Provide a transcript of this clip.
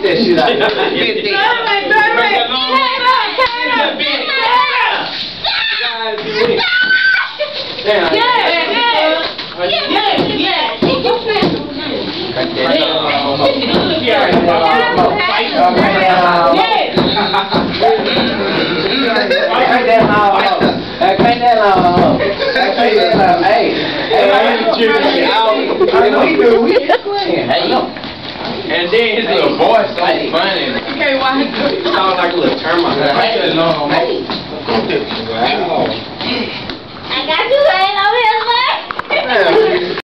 Get that shit out of here. Get that. Damn. Crank that hoe up. Hey, crank that hoe up. Crank that hoe. Hey, hey, man, Hey, we do. We just playing. Hey, look. And then his little voice so Hey. funny. Okay, why? He sounds like a little termite. Hey, hey. Wow.